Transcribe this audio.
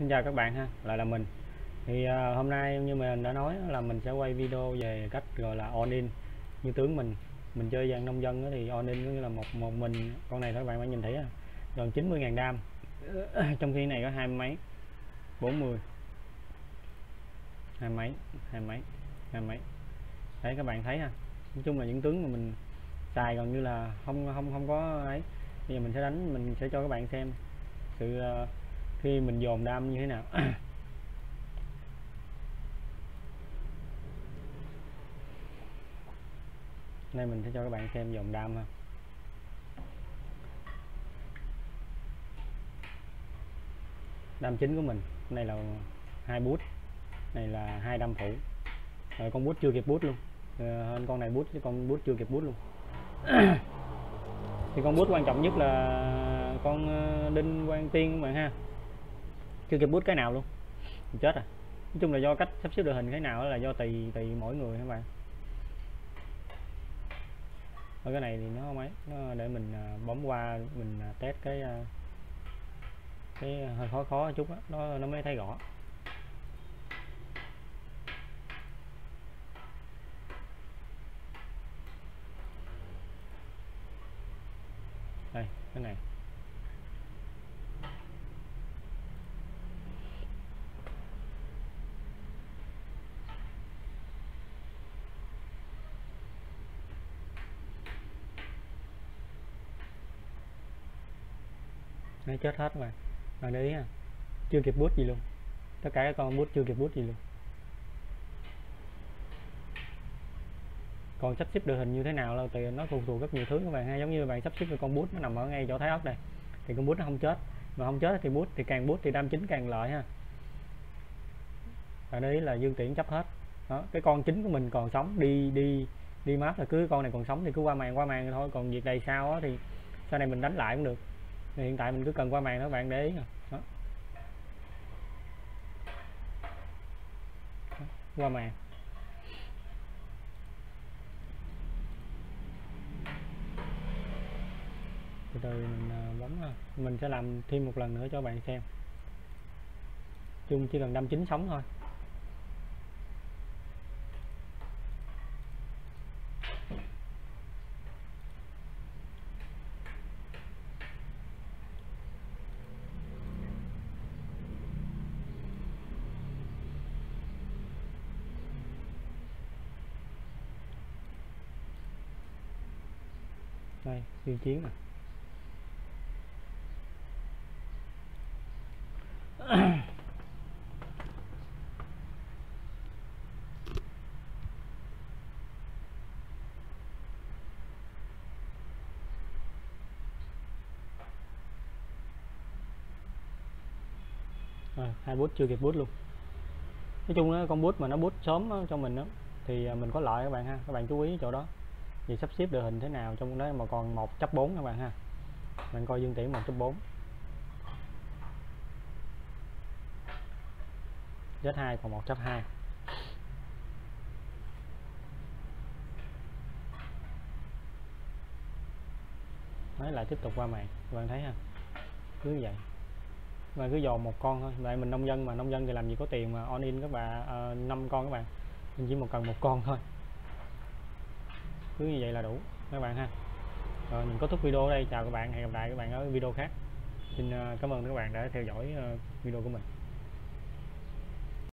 Xin chào các bạn ha, lại là mình. Thì uh, hôm nay như mình đã nói là mình sẽ quay video về cách gọi là on in như tướng mình. Mình chơi dạng nông dân thì on in có nghĩa là một một mình. Con này các bạn phải nhìn thấy à, gần 90.000 đam. Trong khi này có hai mấy 40 hai mấy hai mấy hai mấy đấy các bạn thấy ha nói chung là những tướng mà mình xài gần như là không không không có ấy. Bây giờ mình sẽ đánh mình sẽ cho các bạn xem sự uh, khi mình dồn đam như thế nào? Đây mình sẽ cho các bạn xem dòng đam ha. Đam chính của mình này là hai bút. Này là hai đam phụ rồi con bút chưa kịp bút luôn. Ờ, Hơn con này bút, chứ con bút chưa kịp bút luôn. Thì con bút quan trọng nhất là con ờ, đinh quan tiên các bạn ha chưa kịp bút cái nào luôn. Chết à nói chung là do cách sắp xếp đội hình thế nào là do tùy tùy mỗi người các bạn. Ở cái này thì nó mấy nó để mình à, bấm qua mình à, test cái à, cái hơi khó khó chút đó, nó nó mới thấy rõ. Đây cái này. Nó chết hết mà bạn để ý ha. Chưa kịp bút gì luôn. Tất cả các con bút chưa kịp bút gì luôn. Còn sắp xếp đội hình như thế nào đâu tùy nó phụ thuộc rất nhiều thứ các bạn ha. Giống như bạn sắp xếp cái con bút nó nằm ở ngay chỗ thái ốc này thì con bút nó không chết. Mà không chết thì bút, thì càng bút thì đam chính càng lợi ha. Bạn để ý là dương tiễn chấp hết. Đó, cái con chính của mình còn sống. Đi đi đi map là cứ con này còn sống thì cứ qua màn qua màn thôi. Còn việc này sao thì sau này mình đánh lại cũng được thì hiện tại mình cứ cần qua màn đó các bạn để ý đó. qua màn từ từ mình à, bấm à, mình sẽ làm thêm một lần nữa cho bạn xem. Chung chỉ cần đâm chính sống thôi. Đây tuyên chiến nè. À, hai bút chưa kịp bút luôn. Nói chung đó, con bút mà nó bút sớm cho mình đó, thì à, mình có lợi các bạn ha các bạn chú ý chỗ đó thì sắp xếp đội hình thế nào trong đó mà còn một chấp 4 các bạn ha? Mình coi dương tiễn một chấp 4 z 2 còn một chấp 2 nói lại tiếp tục qua mạng các bạn thấy ha? Cứ vậy. Và cứ dồn một con thôi. Vậy mình nông dân mà nông dân thì làm gì có tiền mà on in các bạn uh, 5 con các bạn. Mình chỉ một cần một con thôi cứ như vậy là đủ, các bạn ha. Rồi, mình kết thúc video ở đây. Chào các bạn, hẹn gặp lại các bạn ở video khác. Xin ờ, cảm ơn các bạn đã theo dõi ờ, video của mình.